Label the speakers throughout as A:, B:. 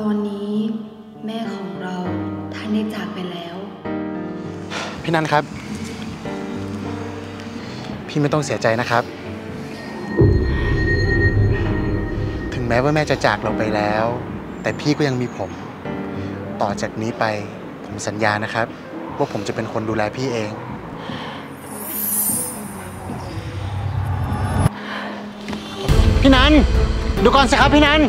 A: ตอนนี้แม่ของเราท่านได้จากไปแล้ว
B: พี่นันครับ พี่ไม่ต้องเสียใจนะครับ ถึงแม้ว่าแม่จะจากเราไปแล้ว แต่พี่ก็ยังมีผม ต่อจากนี้ไปผมสัญญานะครับ ว่าผมจะเป็นคนดูแลพี่เองพี่นันดูก่อนสิครับพี่นัน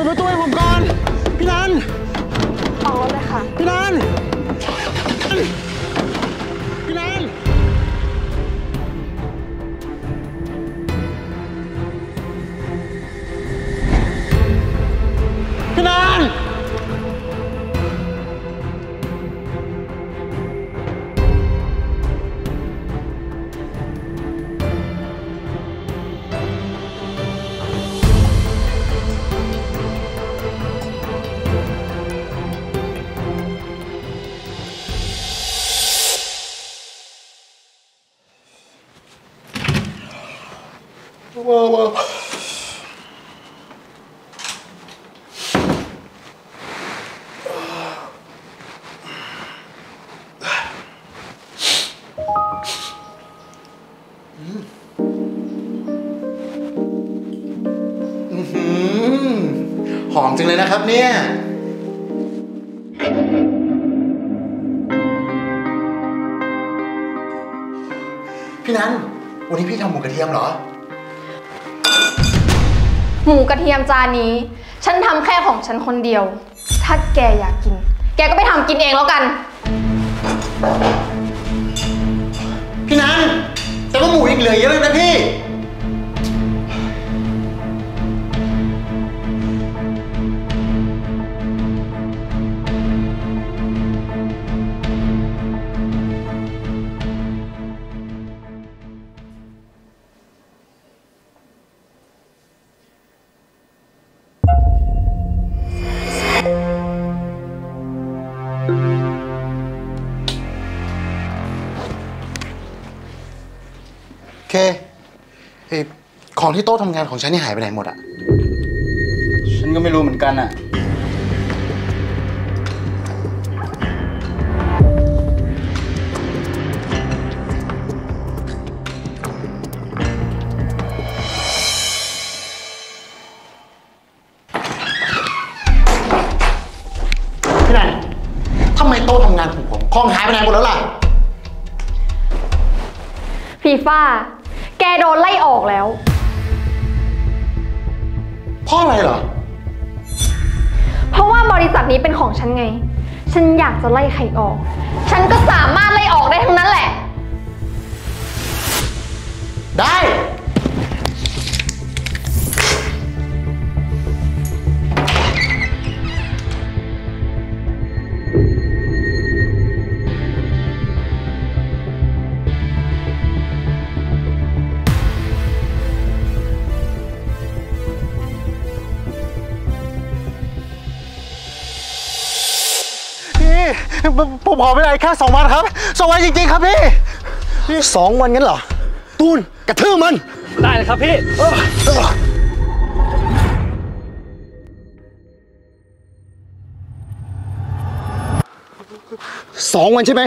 B: เปิดประตูให้ผมก่อน
A: ค
B: รับเนี่ย พี่นันวันนี้พี่ทำหมูกระเทียมเหรอ
C: หมูกระเทียมจานนี้ ฉันทำแค่ของฉันคนเดียว ถ้าแกอยากกิน แกก็ไปทำกินเองแล้วกัน
B: พี่นันแต่ว่าหมูอีกเหลือเยอะเลยนะพี่ ของที่โต๊ะทำงานของฉันนี่หายไปไหนหมดอะ
D: ฉันก็ไม่รู้เหมือนกันอะ
B: พี่นันทำไมโต๊ะทำงานของผมของหายไปไหนหมดแล้วล่ะ
C: ฟีฟ่า แกโดนไล่ออกแล้ว
B: เพราะอะไรเหรอ
C: เพราะว่าบริษัทนี้เป็นของฉันไง ฉันอยากจะไล่ใครออก ฉันก็สามารถไล่ออกได้ทั้งนั้นแหละ
B: ได้ ผมผมขอเวลาแค่สองวันครับสองวันจริงๆครับพี่พี่สองวันงั้นเหรอ ตูนกระทืบมัน
D: ได้เลยครับพี่
E: สองวันใช่ไหม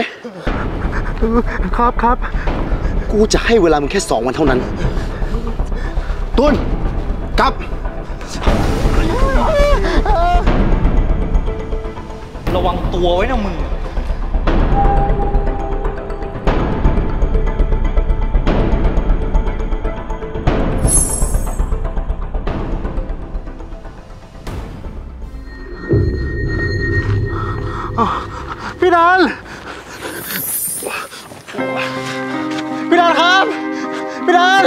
B: ครับครับ
E: กูจะให้เวลามึงแค่สองวันเท่านั้น ตุนกลับ
D: ระวังตัวไว้นะมึง
B: นันพี่นันครับพี่นัน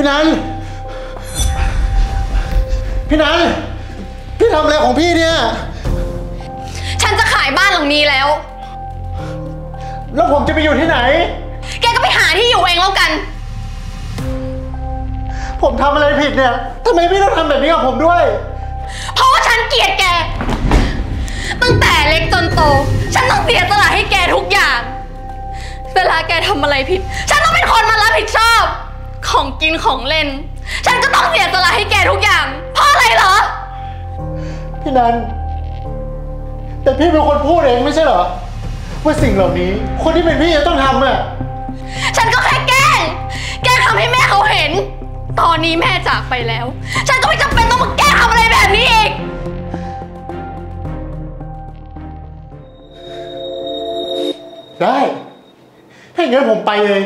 B: พี่นัน พี่นัน พี่ทำอะไรของพี่เนี่ย
C: ฉันจะขายบ้านหลังนี้แล้ว
B: แล้วผมจะไปอยู่ที่ไหน
C: แกก็ไปหาที่อยู่เองแล้วกัน
B: ผมทำอะไรผิดเนี่ยทำไมพี่ต้องทำแบบนี้กับผมด้วย
C: เพราะว่าฉันเกลียดแก ตั้งแต่เล็กจนโต ฉันต้องเสียสละให้แกทุกอย่าง เวลาแกทำอะไรผิด ฉันต้องเป็นคนมารับผิดชอบ ของกินของเล่น ฉันก็ต้องเสียสละให้แกทุกอย่าง เพราะอะไรเหรอ
B: พี่นัน แต่พี่เป็นคนพูดเองไม่ใช่เหรอ ว่าสิ่งเหล่านี้ คนที่เป็นพี่จะต้องทำอะ
C: ฉันก็แค่แกล้ง แกล้งทำให้แม่เขาเห็น ตอนนี้แม่จากไปแล้ว ฉันก็ไม่จำเป็นต้องมาแกล้งทำอะไรแบบนี้อีก
B: ได้ ให้งั้นผมไปเลย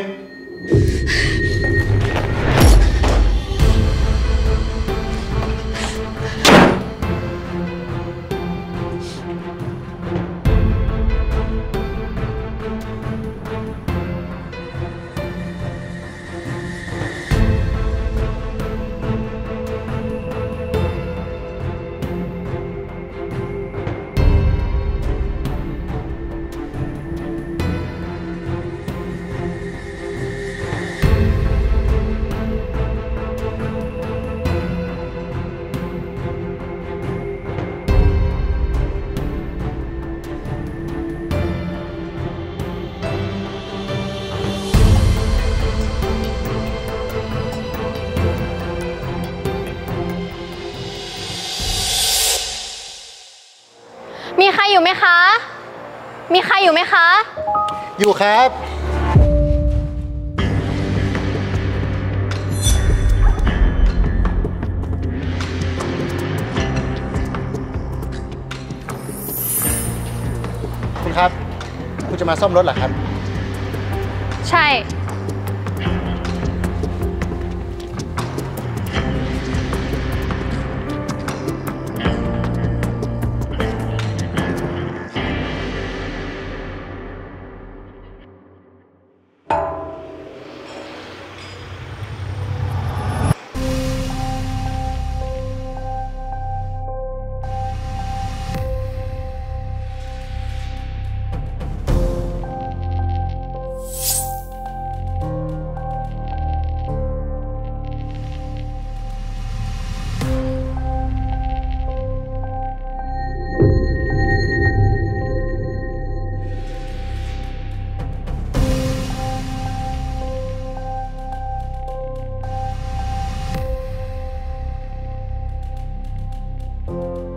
C: มีใครอยู่ไหมคะ มีใครอยู่ไหมคะ
B: อยู่ครับ คุณครับ คุณจะมาซ่อมรถเหรอครับ
C: ใช่
A: แ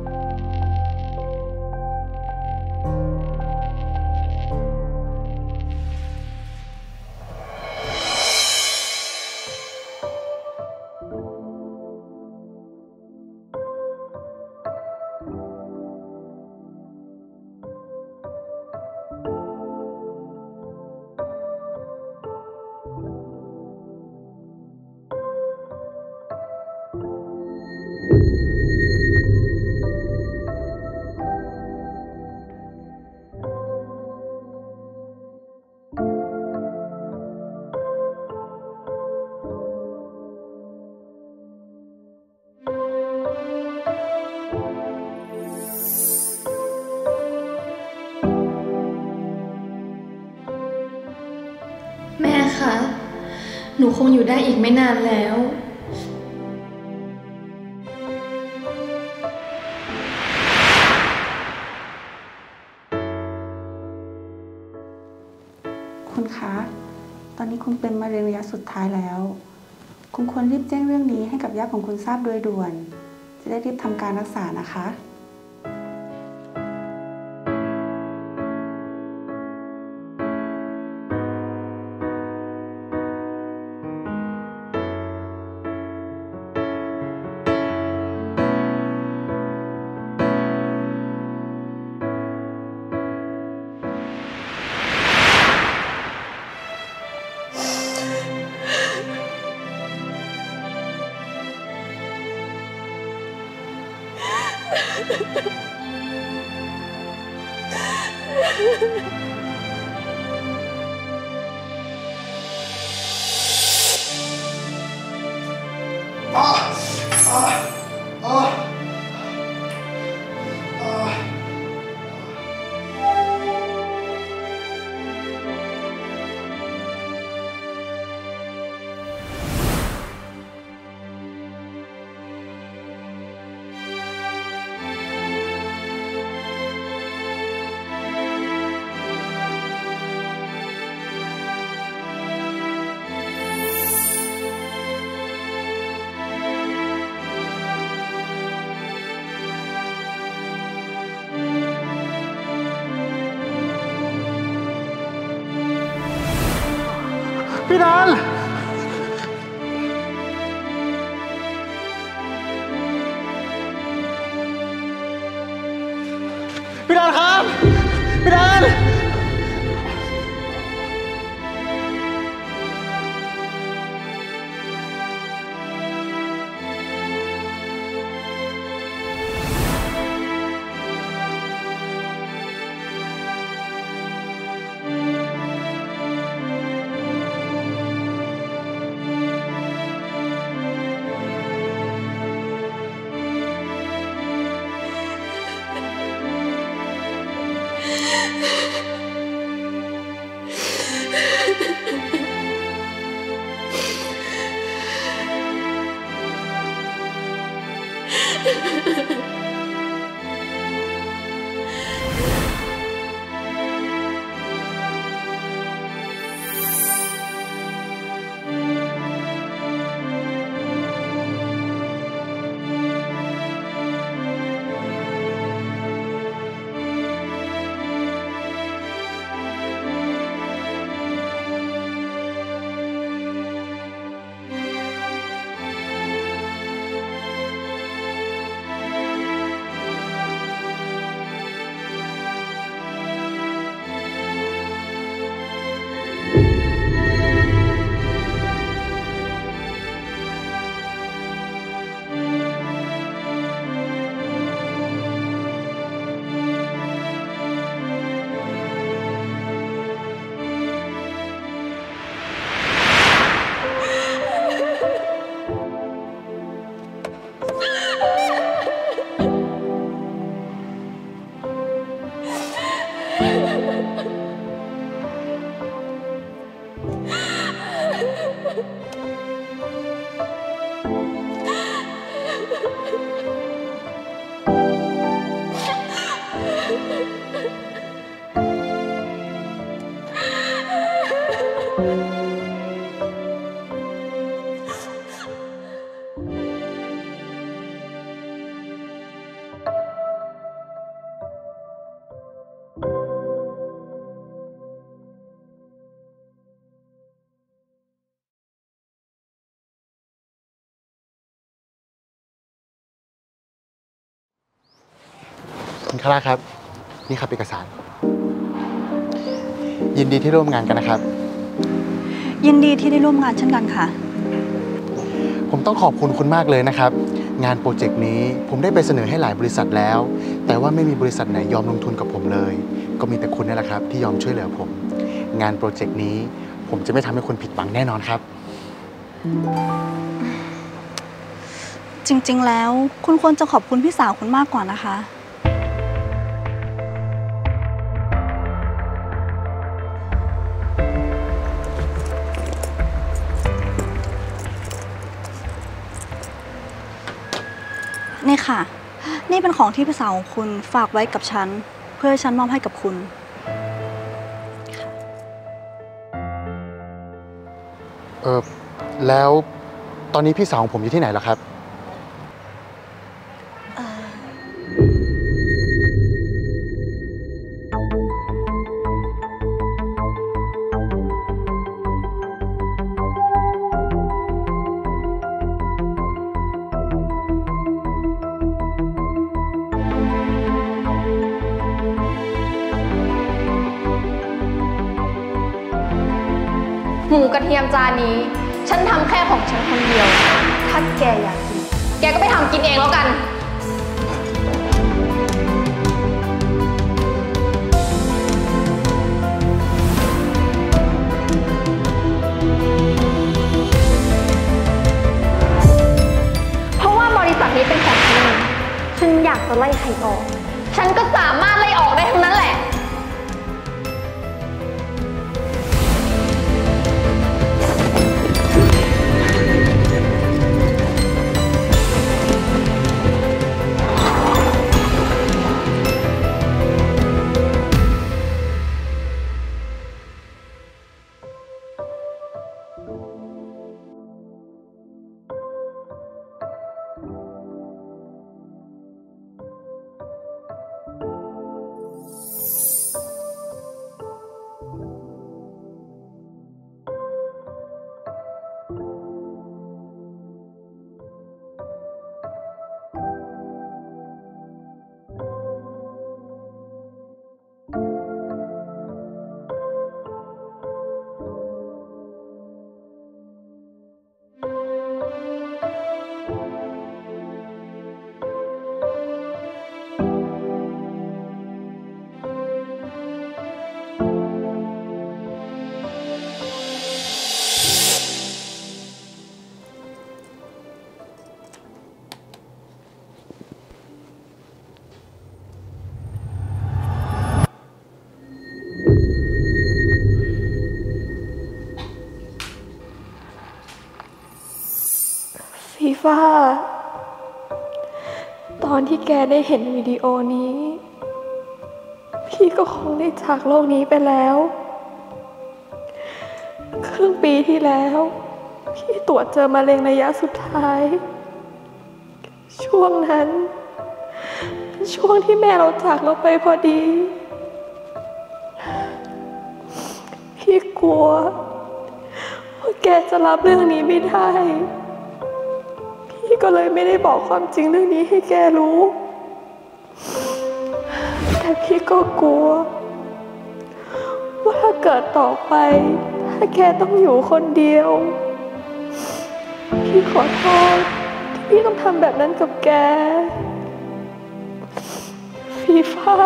A: หนูคงอยู่ได้อีกไม่นานแล้ว
F: คุณคะ ตอนนี้คุณเป็นมะเร็งระยะสุดท้ายแล้ว คุณควรรีบแจ้งเรื่องนี้ให้กับญาติของคุณทราบโดยด่วน จะได้รีบทำการรักษานะคะ
B: พี่นัน คุณคาร่าครับ นี่ครับเอกสาร ยินดีที่ร่วมงานกันนะครับ
G: ยินดีที่ได้ร่วมงานเช่นกันค่ะ
B: ผมต้องขอบคุณคุณมากเลยนะครับ งานโปรเจกต์นี้ผมได้ไปเสนอให้หลายบริษัทแล้ว แต่ว่าไม่มีบริษัทไหนยอมลงทุนกับผมเลย ก็มีแต่คุณนี่แหละครับ ที่ยอมช่วยเหลือผม งานโปรเจกต์นี้ ผมจะไม่ทำให้คุณผิดหวังแน่นอนครับ
G: จริงๆ แล้วคุณควรจะขอบคุณพี่สาวคุณมากกว่านะคะ ค่ะ นี่เป็นของที่พี่สาวของคุณฝากไว้กับฉัน เพื่อให้ฉันมอบให้กับคุณ
B: เออแล้วตอนนี้พี่สาวของผมอยู่ที่ไหนล่ะครับ
C: ฉันทำแค่ของฉันคนเดียว ถ้าแกอยากกิน แกก็ไปทำกินเองแล้วกัน เพราะว่าบริษัทนี้เป็นของฉันเองฉันอยากจะไล่ใครออก ฉันก็สา ว่า
H: ตอนที่แกได้เห็นวิดีโอนี้ พี่ก็คงได้จากโลกนี้ไปแล้ว ครึ่งปีที่แล้ว พี่ตรวจเจอมะเร็งระยะสุดท้าย ช่วงนั้นเป็นช่วงที่แม่เราจากเราไปพอดี พี่กลัวว่าแกจะรับเรื่องนี้ไม่ได้ พี่ก็เลยไม่ได้บอกความจริงเรื่องนี้ให้แกรู้ แต่พี่ก็กลัว ว่าถ้าเกิดต่อไป ถ้าแกต้องอยู่คนเดียว พี่ขอโทษที่พี่ต้องทำแบบนั้นกับแก ฟีฟ่า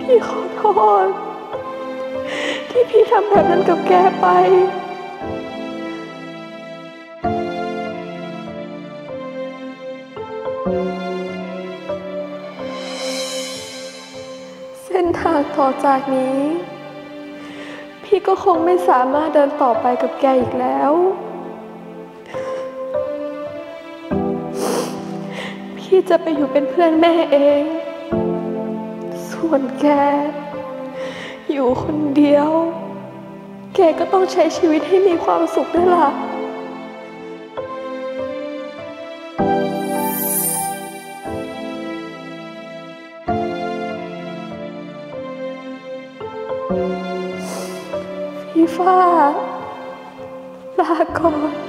H: พี่ขอโทษที่พี่ทำแบบนั้นกับแกไป อจากนี้ พี่ก็คงไม่สามารถเดินต่อไปกับแกอีกแล้ว พี่จะไปอยู่เป็นเพื่อนแม่เอง ส่วนแก อยู่คนเดียว แกก็ต้องใช้ชีวิตให้มีความสุขด้วยล่ะ ฟ้า ลาก่อนน้